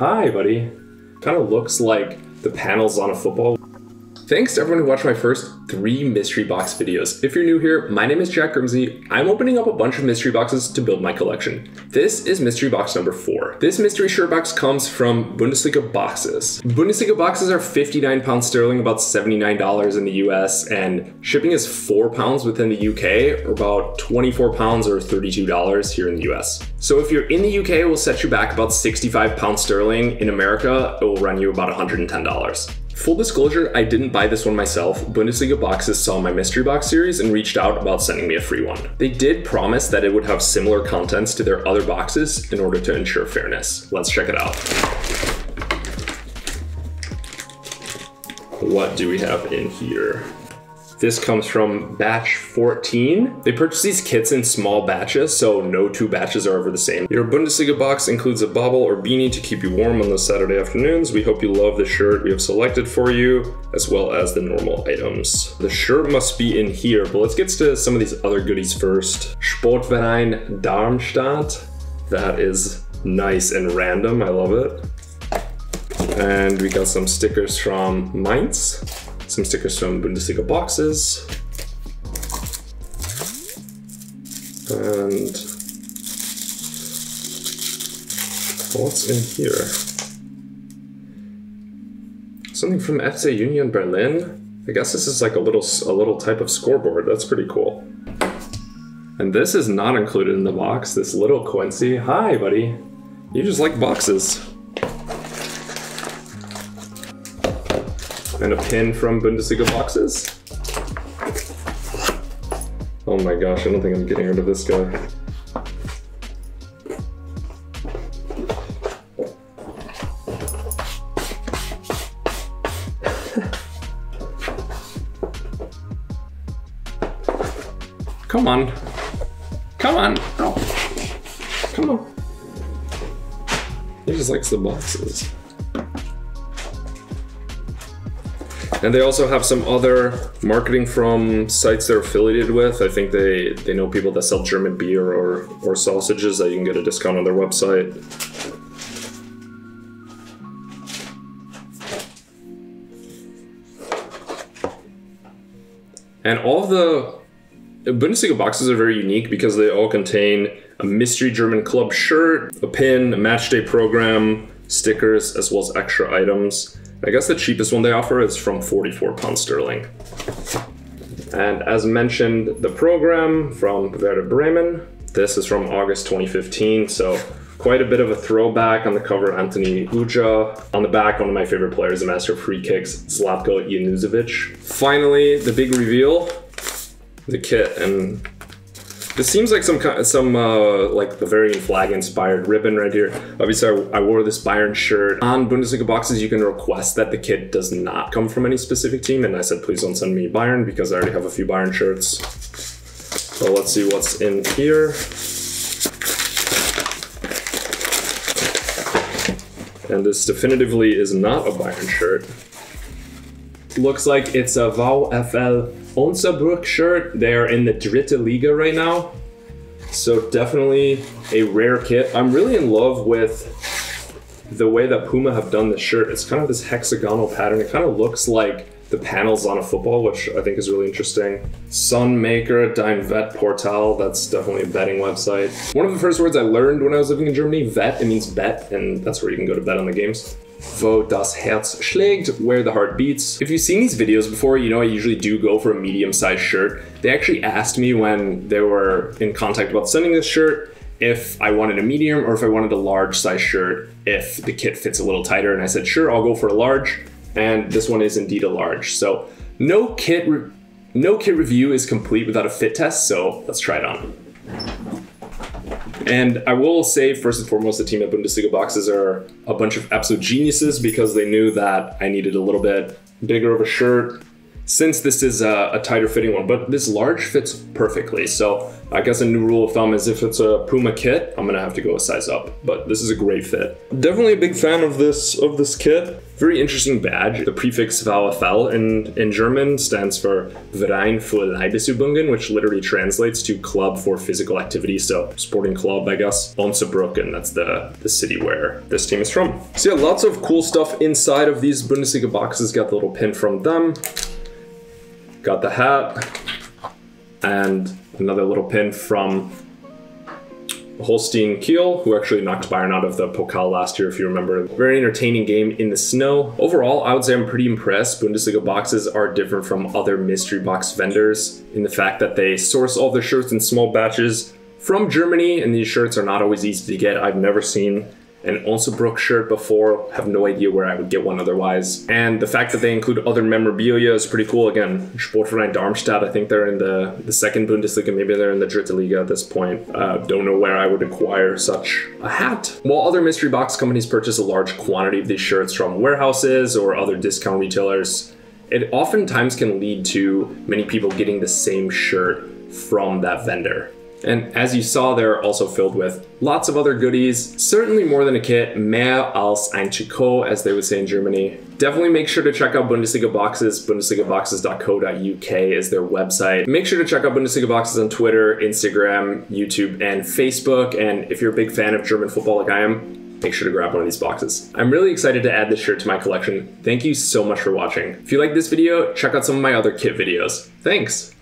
Hi, buddy. Kind of looks like the panels on a football. Thanks to everyone who watched my first three mystery box videos. If you're new here, my name is Jack Grimse. I'm opening up a bunch of mystery boxes to build my collection. This is mystery box number four. This mystery shirt box comes from Bundesliga boxes. Bundesliga boxes are 59 pounds sterling, about $79 in the US, and shipping is four pounds within the UK, or about 24 pounds or $32 here in the US. So if you're in the UK, it will set you back about 65 pounds sterling. In America, it will run you about $110. Full disclosure, I didn't buy this one myself. Bundesliga Boxes saw my mystery box series and reached out about sending me a free one. They did promise that it would have similar contents to their other boxes in order to ensure fairness. Let's check it out. What do we have in here? This comes from batch 14. They purchase these kits in small batches, so no two batches are ever the same. Your Bundesliga box includes a bobble or beanie to keep you warm on those Saturday afternoons. We hope you love the shirt we have selected for you, as well as the normal items. The shirt must be in here, but let's get to some of these other goodies first. Sportverein Darmstadt. That is nice and random, I love it. And we got some stickers from Mainz some stickers from Bundesliga boxes. And what's in here? Something from FC Union Berlin. I guess this is like a little a little type of scoreboard. That's pretty cool. And this is not included in the box. This little Quincy. Hi, buddy. You just like boxes. And a pin from Bundesliga boxes. Oh my gosh, I don't think I'm getting rid of this guy. Come on. Come on. Oh. Come on. He just likes the boxes. And they also have some other marketing from sites they're affiliated with. I think they, they know people that sell German beer or, or sausages that you can get a discount on their website. And all the Bundesliga boxes are very unique because they all contain a mystery German club shirt, a pin, a match day program, stickers, as well as extra items. I guess the cheapest one they offer is from 44 pounds sterling. And as mentioned, the program from Werder Bremen. This is from August 2015, so quite a bit of a throwback on the cover, Anthony Ujah. On the back, one of my favorite players, the master of free kicks, Zlatko Junuzovic. Finally, the big reveal, the kit, and this seems like some kind, some uh, like Bavarian flag inspired ribbon right here. Obviously, I, I, wore this Bayern shirt. On Bundesliga boxes, you can request that the kit does not come from any specific team, and I said please don't send me Bayern because I already have a few Bayern shirts. So let's see what's in here. And this definitively is not a Bayern shirt. Looks like it's a VfL Osnabrück shirt. They are in the Dritte Liga right now. So definitely a rare kit. I'm really in love with the way that Puma have done this shirt. It's kind of this hexagonal pattern. It kind of looks like the panels on a football, which I think is really interesting. Sunmaker, Dein Vet Portal, that's definitely a betting website. One of the first words I learned when I was living in Germany, vet, it means bet, and that's where you can go to bet on the games wo das Herz schlägt, where the heart beats. If you've seen these videos before, you know I usually do go for a medium-sized shirt. They actually asked me when they were in contact about sending this shirt if I wanted a medium or if I wanted a large size shirt if the kit fits a little tighter and I said sure I'll go for a large and this one is indeed a large. So no kit no kit review is complete without a fit test so let's try it on. And I will say, first and foremost, the team at Bundesliga Boxes are a bunch of absolute geniuses because they knew that I needed a little bit bigger of a shirt. Since this is a, a, tighter fitting one, but this large fits perfectly. So I guess a new rule of thumb is if it's a Puma kit, I'm gonna have to go a size up. But this is a great fit. Definitely a big fan of this of this kit. Very interesting badge. The prefix VfL in, in German stands for Verein für Leibesübungen, which literally translates to club for physical activity. So sporting club, I guess. Onsabrücken, that's the, the city where this team is from. So yeah, lots of cool stuff inside of these Bundesliga boxes. Got the little pin from them. Got the hat and another little pin from Holstein Kiel, who actually knocked Bayern out of the Pokal last year, if you remember. Very entertaining game in the snow. Overall, I would say I'm pretty impressed. Bundesliga boxes are different from other mystery box vendors in the fact that they source all their shirts in small batches from Germany, and these shirts are not always easy to get. I've never seen an Onsabrück shirt before. Have no idea where I would get one otherwise. And the fact that they include other memorabilia is pretty cool. Again, Sportverein Darmstadt, I think they're in the, the second Bundesliga, maybe they're in the Dritte Liga at this point. Uh, don't know where I would acquire such a hat. While other mystery box companies purchase a large quantity of these shirts from warehouses or other discount retailers, it oftentimes can lead to many people getting the same shirt from that vendor. And as you saw, they're also filled with lots of other goodies. Certainly more than a kit, mehr als ein Trikot, as they would say in Germany. Definitely make sure to check out Bundesliga Boxes. BundesligaBoxes.co.uk is their website. Make sure to check out Bundesliga Boxes on Twitter, Instagram, YouTube, and Facebook. And if you're a big fan of German football like I am, make sure to grab one of these boxes. I'm really excited to add this shirt to my collection. Thank you so much for watching. If you like this video, check out some of my other kit videos. Thanks!